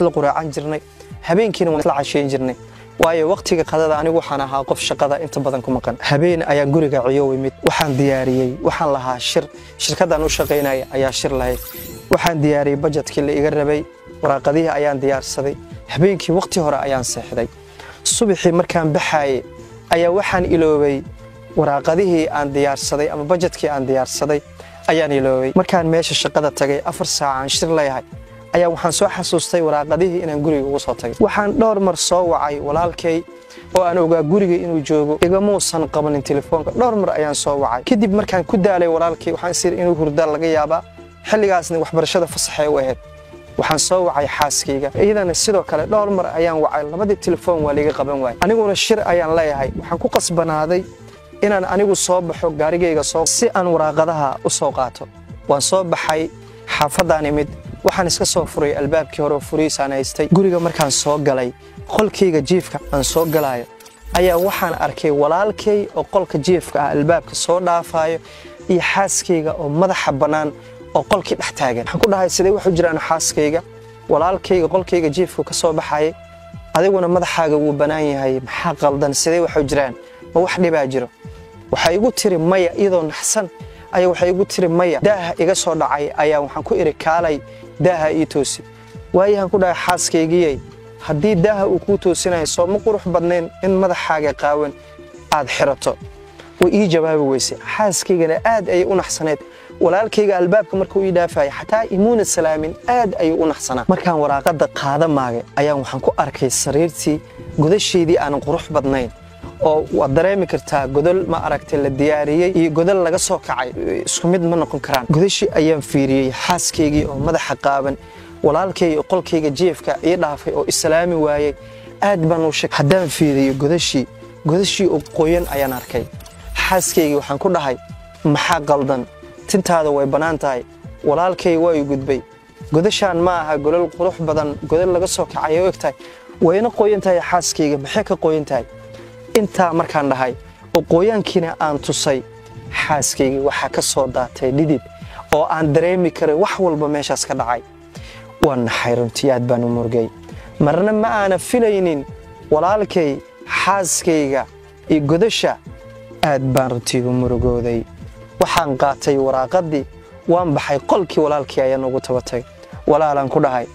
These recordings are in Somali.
isla quraacan jirnay habeenkiina waan isla cashayn jirnay. Waayo wakhtiga qadada anigu waxaan ahaa qof shaqada inta badan ku maqan. Habeen ayaan guriga ciyo imid waxaan diyaariyey waxaan lahaa shir. Shirkadaan u shaqaynaya ayaa shir lahayd waxaan diyaariyey bajetkii la iga rabay. Waraaqadihii ayaan diyaarsaday habeenkii wakhti hore ayaan seexday. Subaxii markaan baxaayey ayaa waxaan iloobay. Waraaqadihii aan diyaarsaday ama bajetkii aan diyaarsaday ayaan iloobay. Markaan meesha shaqada tagay afar saacaan shir leeyahay ayaa waxaan soo xasuustay waraaqadihii inaan guriga ugu soo tagay. Waxaan dhowr mar soo wacay walaalkay oo aan ogaa guriga inuu joogo. Igamuusan qabanin telefoonka. Dhowr mar ayaan soo wacay. Kadib markaan ku daalay walaalkay waxaan isir inuu hurda laga yaabaa. Xilligaasna waxbarashada fasaxay u ahayd. Waxaan soo wacay xaaskayga. Iyadana sidoo kale dhowr mar ayaan wacay. Labadii telefoon waa liga qaban waayay aniguna shir ayaan leeyahay. Waxaan ku qasbanaaday inaan anigu soo baxo gaarigayga si aan waraaqadaha u soo qaato. Waan soo baxay xaafadaan imid waxaan iska soo furay albaabkii hore oo furihiisaan haystay. Guriga markaan soo galay qolkayga jiifka aan soo galaayo ayaa waxaan arkay walaalkay oo qolka jiifka ah albaabka soo dhaafaayo iyo xaaskayga oo madaxa bannaan oo qolkii dhex taagan. Waxaan ku dhahay sidee waxu jiraan xaaskayga walaalkayga qolkayga jiifku ka soo baxayay adiguna madaxaaga wuu bannaan yahay. Maxaa qaldan? Sidee waxu jiraan? Ma wax dhibaa jiro? Waxay igu tiri maya iyadoo naxsan ayaa waxay igu tiri maya daaha iga soo dhacay ayaa waxaan ku idhi kaalay daaha ii toosi waayahan ku dhahay xaaskaygiyey. Haddii daaha uu kuu toosinayo soo ma qurux badnayn in madaxaaga qaawan aad xirato. Way ii jawaabi weyse xaaskaygana aad ayay u naxsaneed. Walaalkayga albaabka markuu ii dhaafaya xataa imuuna salaamin aad ayuu u naxsanaa. Markaan waraaqada qaada maagay ayaan waxaan ku arkay sariirtii godashaydii aanan qurux badnayn oo waad dareemi kartaa godol ma aragtay la diyaariyey iyo godol laga soo kacay. Isku mid ma noqon karaan. Godashii ayaan fiiriyey xaaskaygii oo madaxa qaaban walaalkay oo qolkayga jiefka ii dhaafay oo islaami waayey. Aad baan u shak haddaan fiiriyo godashii godashii oo qoyan ayaan arkay. Xaaskaygii waxaan ku dhahay maxaa qaldan? Tintaada way bannaan tahay. Walaalkay waa i gudbay. Godashaan ma aha golol qurux badan godol laga soo kacay oo eg tahay wayna qoyan tahay xaaskayga maxay ka qoyan tahay intaa markaan dhahay oo qooyaankiina aan tusay xaaskaygii waxaa ka soo daatay dhidid oo aan dareemi karay wax walba meeshaas ka dhacay. Waan naxay runtii aad baan u murgay. Marna ma aana filaynin walaalkay xaaskayga iyo godasha aad baan runtii u murugooday. Waxaan qaatay waraaqaddii waan baxay qolkii walaalkii ayaan ugu tabatay. Walaalaan ku dhahay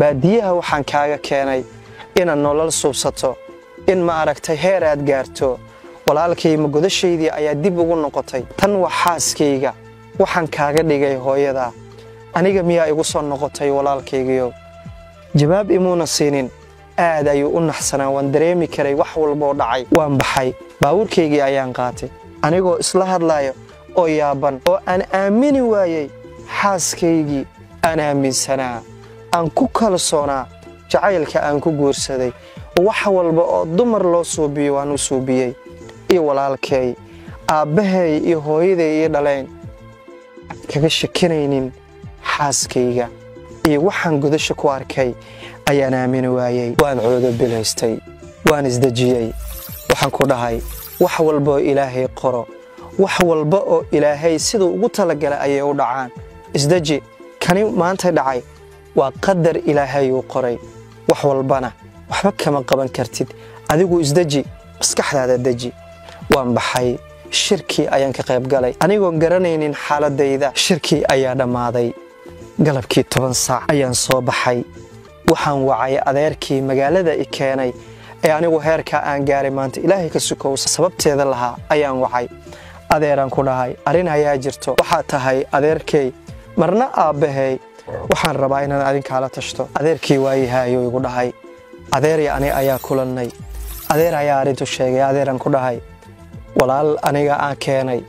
baadiyaha waxaan kaaga keenay inaad nolol suubsato in ma aragtay heer aad gaarto. Walaalkay ma godashaydii ayaa dib ugu noqotay. Tan waa xaaskayga. Waxaan kaaga dhigay hooyadaa aniga miyaa igu soo noqotay walaalkaygiyo? Jawaab imuuna siinin. Aad ayuu u naxsanaa. Waan dareemi karay wax walboo dhacay. Waan baxay. Baawurkaygii ayaan qaatay. Anigoo isla hadlaayo oo yaaban oo aan aamini waayey xaaskaygii aan aaminsanaa aan ku kalsoonaa. Jacaylka aan ku guursaday wax walba oo dumar loo suubiyo waan u suubiyey iyo walaalkay aabbahay iyo hooyaday ii dhaleen. Kaga shakinaynin xaaskayga iyo waxaan godasha ku arkay ayaan aamini waayey waan coodo bilaystay waan isdejiyey waxaan ku dhahay wax walba oo ilaahay qoro wax walba oo ilaahay siduu ugu talagalay ayay u dhacaan. Isdeji kani maanta dhacay waa qadar ilaahay uu qoray wax walbana waxba kama qaban kartid. Adigu isdeji maskaxdaada deji. Waan baxay shirkii ayaan ka qayb galay. Anigoon garanaynin xaaladayda shirkii ayaa dhammaaday. Galabkii toban saac ayaan soo baxay. Waxaan wacay adeerkii magaalada i keenay. Ee anigu heerkaa aan gaaray maanta ilaahay ka sukow sababteeda lahaa ayaan wacay. Adeeraan ku dhahay arrin ayaa jirto. Waxaa tahay adeerkay marna aabbahay waxaan rabaa inaan adinkaala tashto. Adeerkii waayihaayo igu dhahay adeerya ani ayaa kulannay. Adeer ayaa arrintu sheegay adeeraan ku dhahay. Walaal aniga aan keenay.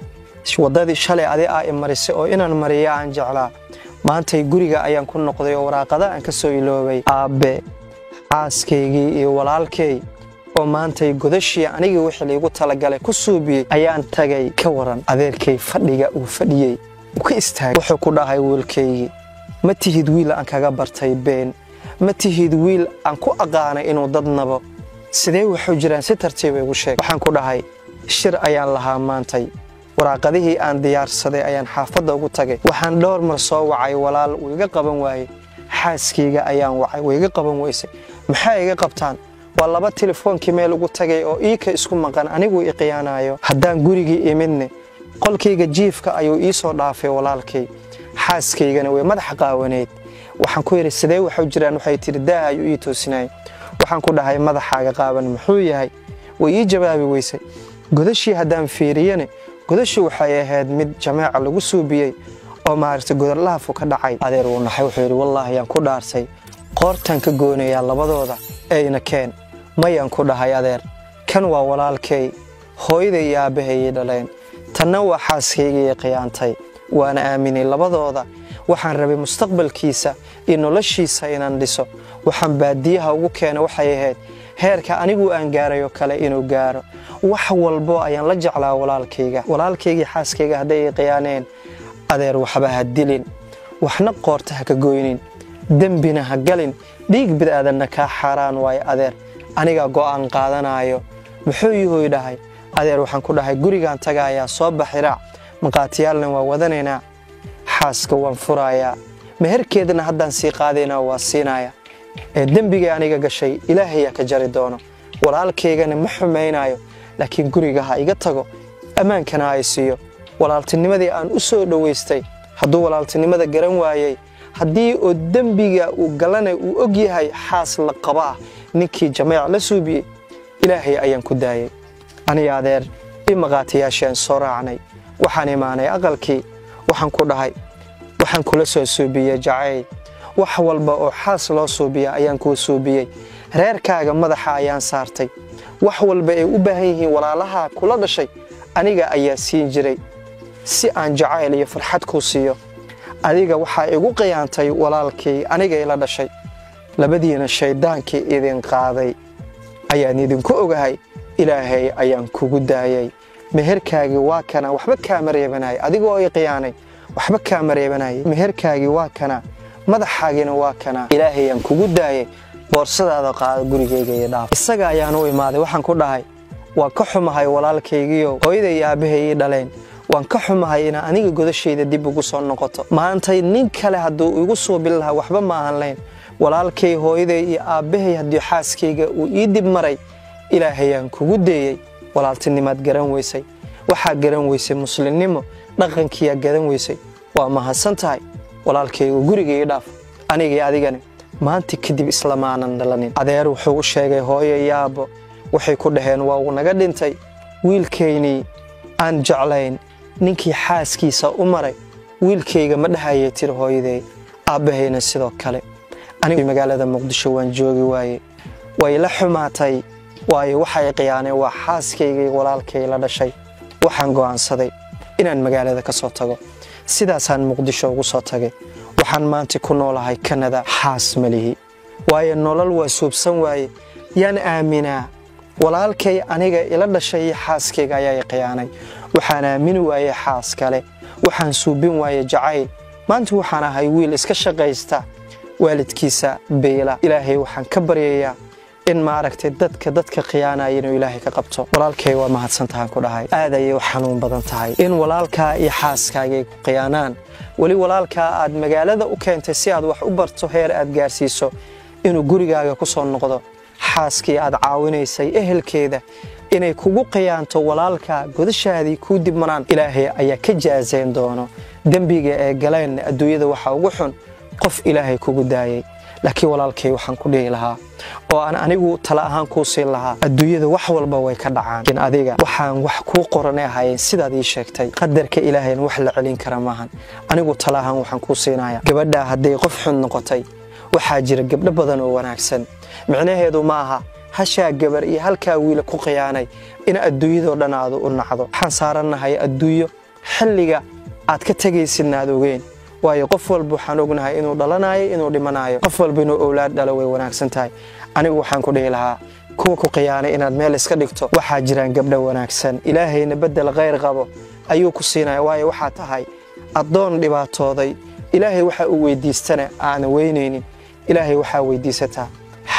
Waddadii shalay adi aa i marisay oo inaan mariya aan jeclaa. Maantay guriga ayaan ku noqday oo waraaqada aan ka soo iloobay. Aabbe xaaskaygii iyo walaalkay oo maantay godashii anigii wixii laygu talagalay ku suubiyey ayaan tagay ka waran. Adeerkay fadhiga uu fadhiyey uu ka istaagay. Wuxuu ku dhahay wiilkaygii ma tihid wiil aan kaga bartay been ma tihid wiil aan ku aqaanay inuu dad nabo? Sidee waxu jiraan? Si tartiiba igu sheeg. Waxaan ku dhahay shir ayaan lahaa maantay. Waraaqadihii aan diyaarsaday ayaan xaafadda ugu tagay. Waxaan dhowr mar soo wacay walaal uu iga qaban waayey. Xaaskayga ayaan wacay way iga qaban weysay maxaa iga qabtaan? Waa laba telefoonkii meel ugu tagay oo iika isku maqan aniguu i haddaan gurigii imidne qolkayga jiifka ayuu ii soo dhaafay walaalkay. Xaaskaygana way madaxa qaawanayd waxaan ku yidhi sidee waxu jiraan? Waxay tidhi daaha ayuu ii toosinayay waxaan ku dhahay madaxaaga qaaban muxuu yahay? Way ii jawaabi weysay. Godashii haddaan fiiriyane godashii waxay ahayd mid jameeca lagu suubiyey oo maaragtay godolahafu ka dhacay. Adeer wuu naxay wuxuu yidhi wallaahi yaan ku dhaarsay. Qoortaan ka goonayaa labadooda eyna keen. Mayaan ku dhahay adeer. Kan waa walaalkay. Hooyaday iyo aabbahayyay dhaleen. Tanna waa xaaskaygii khiyaantay waana aaminay labadooda waxaan rabay mustaqbalkiisa iyo noloshiisa inaan dhiso. Waxaan baadiyaha ugu keena waxay ahayd heerka anigu aan gaarayo kale inuu gaaro. Wax walbo ayaan la jeclaa walaalkayga. Walaalkaygii xaaskayga hadday i adeer waxba ha dilin. Waxna qoorta ha ka goynin. Dembina ha galin. Dhiig bid'aadanna kaa xaaraan waayo adeer. Anigaa go'aan qaadanaayo. Muxuu yuhuy dhahay? Adeer waxaan ku dhahay gurigaan tagaayaa soo baxiraac maqaatiyaalna waa wadanaynaa xaaska waan furayaa meherkeedana haddaan sii qaadaynaa waa siinaya. Ee dembigii aniga gashay ilaahayaa ka jari doono. Walaalkaygana ma xumaynayo laakiin guriga ha iga tago ammaankana ha siiyo. Walaaltinimadii aan u soo dhowaystay hadduu walaaltinimada garan waayey haddii oo dembiga uu galana uu og yahay xaas la qabaa ninkii jameec la suubiyey ilaahay ayaan ku daayey. Aniga adeer i maqaatiyaasheen soo raacnay. Waxaan imaanay aqalkii waxaan ku dhahay waxaan kula soo suubiyey jacayl. Wax walba oo xaas loo suubiya ayaan kuu suubiyey. Reerkaaga madaxa ayaan saartay. Wax walba ay u baahan yihiin walaalaha kula dhashay aniga ayaa siin jiray. Si aan jacayl iyo farxad kuu siiyo adiga waxaa igu qiyaantay walaalkii aniga ila dhashay. Labadiina shayddaankii idin qaaday. Ayaan idinku ogahay ilaahay ayaan kugu daayay. Meherkaagii waa kana waxba kaama reebanay adigoo i khiyaanay waxba kaama reebanayay meherkaagii waa kana madaxaagiina waa kana. Ilaahayaan kugu daayay boorsadaada qaada gurigayga iyo dhaaf. Isaga ayaan u imaaday waxaan ku dhahay waan ka xumahay walaalkaygiio hooyaday iyo aabbahay ii dhaleen. Waan ka xumahay inaa aniga godashayda dib ugu soo noqoto. Maantay nin kale hadduu igu suubin lahaa waxba ma ahan walaalkay hooyaday iyo aabbahay haddii xaaskayga uu ii dib maray ilaahayaan kugu deeyey. Walaaltinimaad garan weysay. Waxaa garan weysay muslimnimo dhaqankiyaa garan weysay. Waa mahadsan tahay walaalkaygu guriga ii dhaaf. Anigii adigani maanta kadib islamaanan dhalanin. Adeer wuxuu u sheegay hooyo iyo aabbo waxay ku dhaheen waa uu naga dhintay. Wiilkaynii aan jeclayn ninkii xaaskiisa u maray. Wiilkayga ma dhahayay tir hooyaday. Aabbahayna sidoo kale anigu magaalada muqdisho waan joogi waaye. Way la xumaatay waayo waxay khiyaaneen waa xaaskaygii walaalkay la dhashay. Waxaan go'aansaday inaan magaalada ka soo tago. Sidaasaan muqdisho ugu soo tagay. Waxaan maanta ku noolahay kanada xaas malihi waayo nolol waa suubsan waaye. Yaan aaminaa. Walaalkay aniga ila dhashay iyo xaaskayga ayaa i waxaan aamini waayey xaas kale. Waxaan suubin waaye jacayl. Maanta waxaan ahay wiil iska shaqaysta. Waalidkiisa beyla ilaahay waxaan ka baryayaa in maaragtay dadka dadka khiyaanaya inuu ilaahay ka qabto. Walaalkay waa mahadsantahaan ku dhahay. Aad ayay u xanuun badan tahay. In walaalkaa iyo xaaskaaga ay ku khiyaanaan. Weli walaalkaa aad magaalada u keentay si aad wax u barto heer aad gaarsiiso inuu gurigaaga ku soo noqdo. Xaaskii aad caawinaysay ehelkeeda inay kugu khiyaanto walaalka godashaadii kuu dibmanaan ilaahay ayaa ka jaasayn doono. Dembiga ee galeen adduunyada waxaa ugu xun qof ilaahay kugu daayay laakiin walaalkay waxaan ku dhihi lahaa oo aan anigu tala ahaan kuu siin lahaa adduunyada wax walba way ka dhacaan. In adiga waxaan wax kuu qoranay ahaayeen sidaad ii sheegtay. Qadarka ilaahayna wax la celin kara maahan anigu tala ahaan waxaan kuu siinaya gabadhaa hadday qof xun noqotay waxaa jira gabdho badan oo wanaagsan. Micnaheedu ma aha hashaa gabar iyo halkaa wiila ku khiyaanay in adduunyadoo dhan aadu u nacdo. Waxaan saarannahay adduunyo xilliga aad ka tegaysidna ogeen waayo qof walba waxaan ognahay inuu dhalanayo inuu dhimanayo qof walba inuu owlaad dhalo way wanaagsan tahay. Anigu waxaan ku dhihi lahaa kuwa ku khiyaanay inaad meel iska dhigto waxaa jiraan gabdho wanaagsan. Ilaahayna beddel khayr qabo ayuu ku siinaya waayo waxaa tahay addoon dhibaatooday ilaahay waxa uu weydiistana aana weynaynin ilaahay waxaa weydiisataa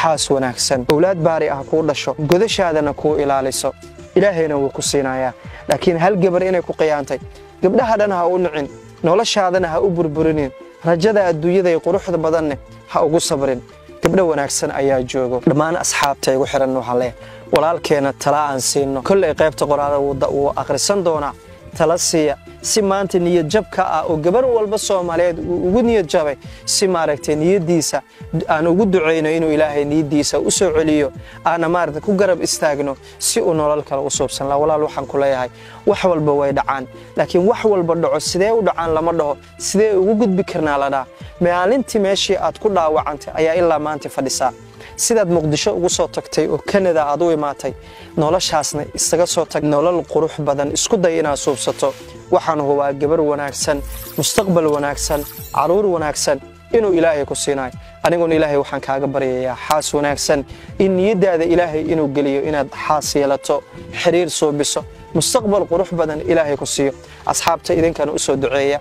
xaas wanaagsan. Owlaad baari ah kuu dhasho godashaadana kuu ilaaliso. Ilaahayna wuu ku siinayaa. Laakiin hal gabar inay ku khiyaantay gabdhaha dhan ha u nicin noloshaadana ha u burburinin. Rajada adduunyada ee quruxda badanne ha ugu sabrin. Gabdho wanaagsan ayaa joogo. Dhammaan asxaabta igu xiran waxaan leeyahay walaalkeena tala aan siino. Kolley qaybta qoraada wuu akhrisan doonaa tala siiya si maanta niyad jabka ah oo gabar walba soomaaliyeed ugu niyad jabay si maaragtay niyaddiisa aan ugu ducayno inuu ilaahay niyaddiisa u soo celiyo aana maaragta ku garab istaagno si uu nolol kale u walaal waxaan ku leeyahay wax walba way dhacaan. Laakiin wax walba dhaco sidee u dhacaan lama dhaho sidee ugu gudbi karnaa la dhaha. Maalintii meeshii aad ku dhaawacantay ayaa ilaa maanta fadhisaa. Sidaad muqdisho ugu soo tagtay oo kanada aad u imaatay noloshaasna isaga soo tag nolol qurux badan isku day inaad suubsato waxaan hubaa gabar wanaagsan mustaqbal wanaagsan carruur wanaagsan inuu ilaahay ku siinayo aniguna ilaahay waxaan kaaga baryayaa xaas wanaagsan in niyaddaada ilaahay inuu geliyo inaad xaas yeelato xiriir suubiso mustaqbal qurux badan ilaahay ku siiyo. Asxaabta idinkana u soo duceeya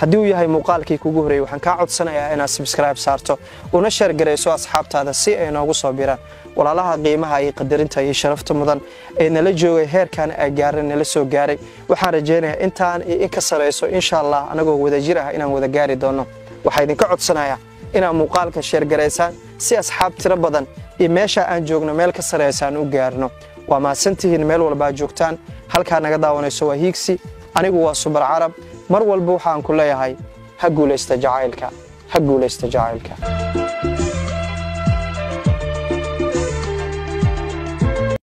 haddii uu yahay muuqaalkii kugu horreeyey waxaan kaa codsanayaa inaad subscribe saarto una sheergarayso asxaabtaada si ay noogu soo biraan walaalaha qiimaha iyo qadarinta iyo sharafta mudan ee nala joogay heerkan ay gaaran nala soo gaaray. Waxaan rajaynayaa intaan iyo in sarayso insha allah anagoo wadajir ah inaan wada gaari doonno waxaa idinka codsanayaa inaad muuqaalka sheergaraysaan si asxaab tiro badan iyo meesha aan joogno meel ka saraysaan u gaarno. Waa mahadsantihiin meel walbaa joogtaan. Halkaa naga daawanayso waa hiigsi anigu waa subar carab mar walba waxaan ku leeyahay ha guulaysta jacaylka ha guulaysta jacaylka